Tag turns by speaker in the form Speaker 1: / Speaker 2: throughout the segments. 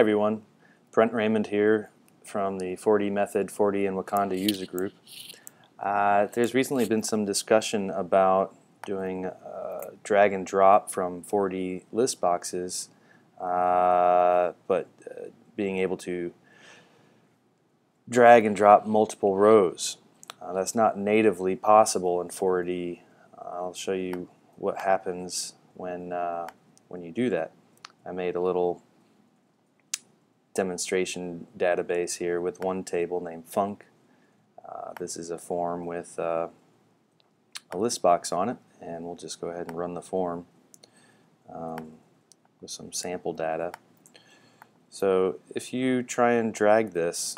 Speaker 1: Hi everyone, Brent Raymond here from the 4D Method 4D and Wakanda user group. Uh, there's recently been some discussion about doing uh, drag and drop from 4D list boxes, uh, but uh, being able to drag and drop multiple rows. Uh, that's not natively possible in 4D. I'll show you what happens when, uh, when you do that. I made a little demonstration database here with one table named func. Uh, this is a form with uh, a list box on it and we'll just go ahead and run the form um, with some sample data. So if you try and drag this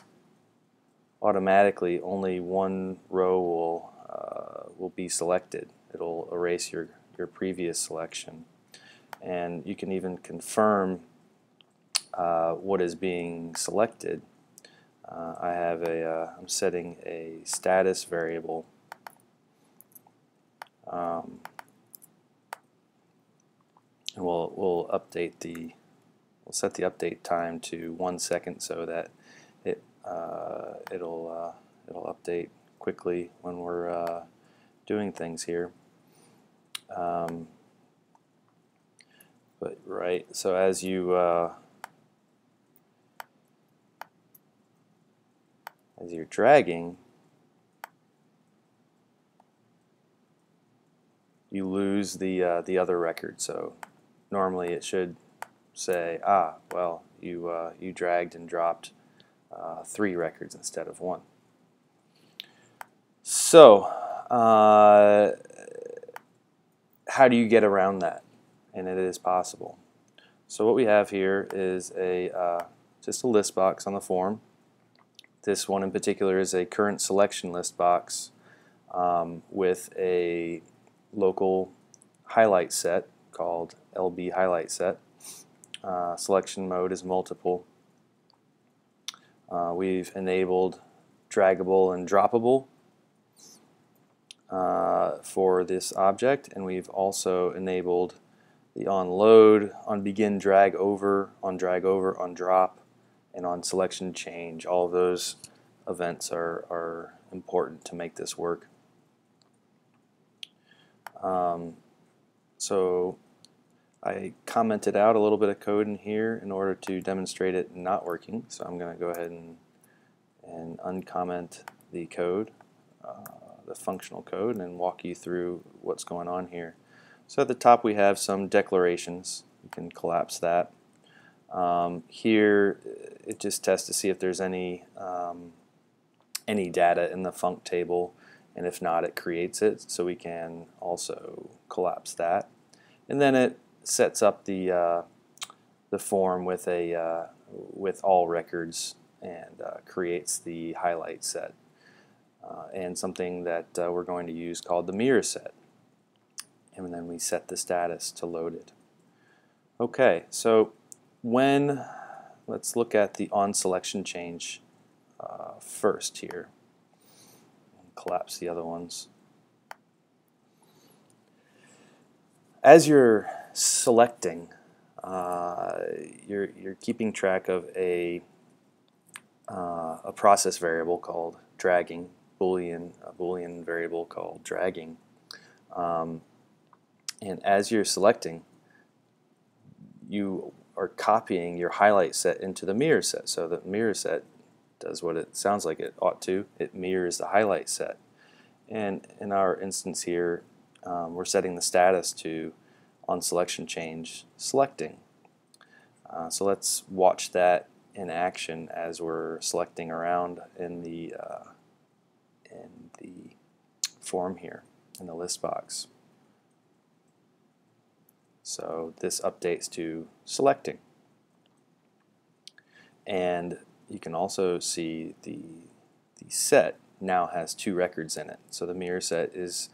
Speaker 1: automatically only one row will uh, will be selected. It'll erase your, your previous selection and you can even confirm uh, what is being selected. Uh, I have a, uh, I'm setting a status variable um, and we'll, we'll update the, we'll set the update time to one second so that it, uh, it'll, uh, it'll update quickly when we're uh, doing things here. Um, but right, so as you uh, as you're dragging, you lose the uh, the other record. So normally it should say, ah, well, you uh, you dragged and dropped uh, three records instead of one. So uh, how do you get around that? And it is possible. So what we have here is a uh, just a list box on the form this one in particular is a current selection list box um, with a local highlight set called LB highlight set. Uh, selection mode is multiple. Uh, we've enabled draggable and droppable uh, for this object and we've also enabled the on load, on begin drag over, on drag over, on drop, and on selection change. All those events are, are important to make this work. Um, so I commented out a little bit of code in here in order to demonstrate it not working. So I'm going to go ahead and, and uncomment the code, uh, the functional code, and walk you through what's going on here. So at the top we have some declarations. You can collapse that. Um, here it just tests to see if there's any um, any data in the func table and if not it creates it so we can also collapse that. And then it sets up the uh, the form with a uh, with all records and uh, creates the highlight set. Uh, and something that uh, we're going to use called the mirror set. And then we set the status to loaded. Okay so when, let's look at the on selection change uh, first here. Collapse the other ones. As you're selecting, uh, you're, you're keeping track of a, uh, a process variable called dragging, boolean, a boolean variable called dragging. Um, and as you're selecting, you are copying your highlight set into the mirror set. So the mirror set does what it sounds like it ought to. It mirrors the highlight set. And in our instance here, um, we're setting the status to on selection change selecting. Uh, so let's watch that in action as we're selecting around in the uh, in the form here in the list box. So this updates to selecting. And you can also see the, the set now has two records in it. So the mirror set is,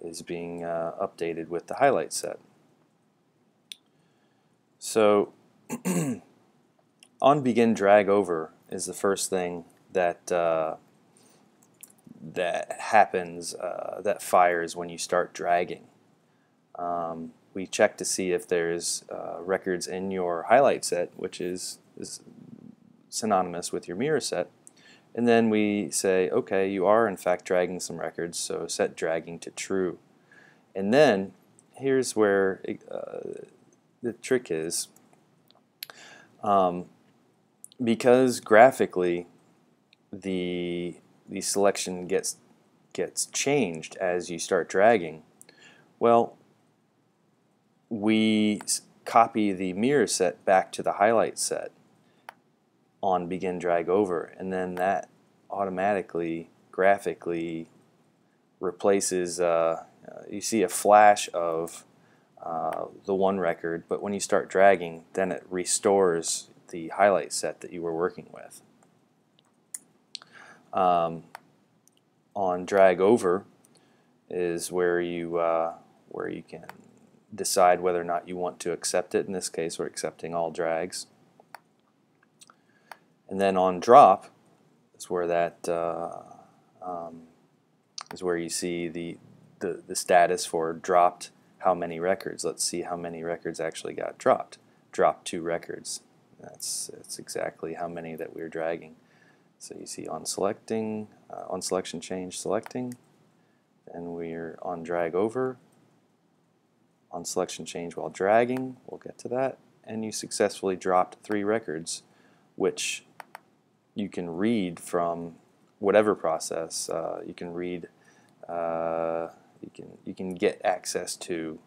Speaker 1: is being uh, updated with the highlight set. So on begin drag over is the first thing that uh, that happens uh, that fires when you start dragging. Um, we check to see if there's uh, records in your highlight set, which is is synonymous with your mirror set. And then we say, okay, you are in fact dragging some records, so set dragging to true. And then here's where uh, the trick is. Um, because graphically the the selection gets gets changed as you start dragging, well, we copy the mirror set back to the highlight set on begin drag over and then that automatically graphically replaces uh, uh, you see a flash of uh, the one record but when you start dragging then it restores the highlight set that you were working with. Um, on drag over is where you uh, where you can decide whether or not you want to accept it in this case we're accepting all drags and then on drop is where that uh, um, is where you see the, the, the status for dropped how many records. Let's see how many records actually got dropped. Dropped two records. That's, that's exactly how many that we are dragging. So you see on selecting, uh, on selection change selecting, and we're on drag over, on selection change while dragging, we'll get to that, and you successfully dropped three records, which you can read from whatever process. Uh, you can read, uh, you can you can get access to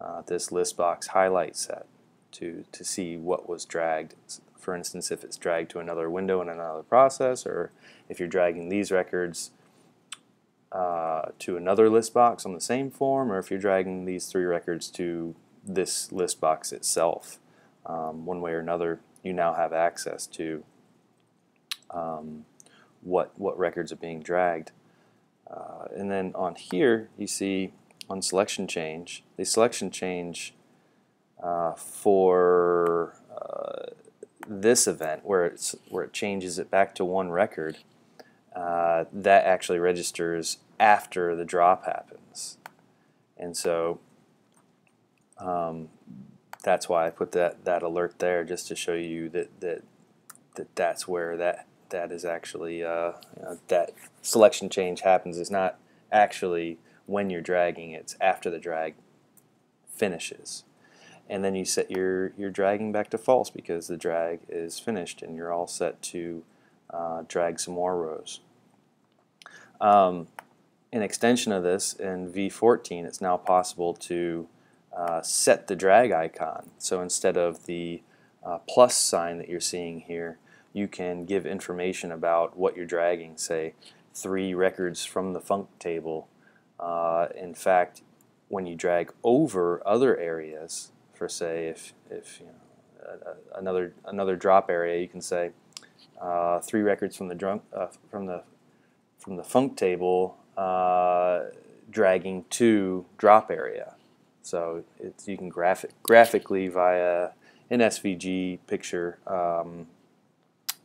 Speaker 1: uh, this list box highlight set to to see what was dragged. For instance, if it's dragged to another window in another process, or if you're dragging these records uh, to another list box on the same form, or if you're dragging these three records to this list box itself. Um, one way or another, you now have access to um, what what records are being dragged. Uh, and then on here, you see on selection change, the selection change uh, for uh, this event where it's where it changes it back to one record, uh, that actually registers after the drop happens, and so um, that's why I put that that alert there just to show you that that that that's where that that is actually uh, you know, that selection change happens. Is not actually when you're dragging it's after the drag finishes. And then you set your your dragging back to false because the drag is finished and you're all set to uh, drag some more rows. Um, an extension of this in V14 it's now possible to uh, set the drag icon so instead of the uh, plus sign that you're seeing here you can give information about what you're dragging, say three records from the func table. Uh, in fact, when you drag over other areas, for say if, if you know, another another drop area, you can say uh, three records from the drunk uh, from the from the func table uh, dragging to drop area. So you can graphic graphically via an SVG picture um,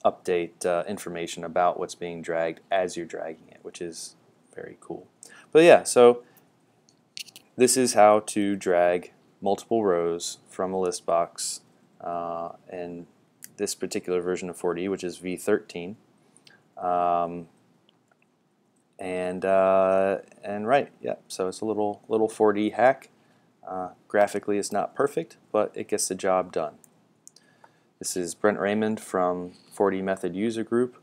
Speaker 1: update uh, information about what's being dragged as you're dragging it, which is very cool. But yeah, so this is how to drag multiple rows from a list box uh, in this particular version of 4D, which is V13. Um, and uh, and right, yeah. So it's a little little 4D hack. Uh, graphically, it's not perfect, but it gets the job done. This is Brent Raymond from 4D Method User Group.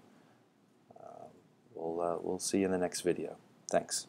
Speaker 1: Uh, we'll, we'll see you in the next video. Thanks.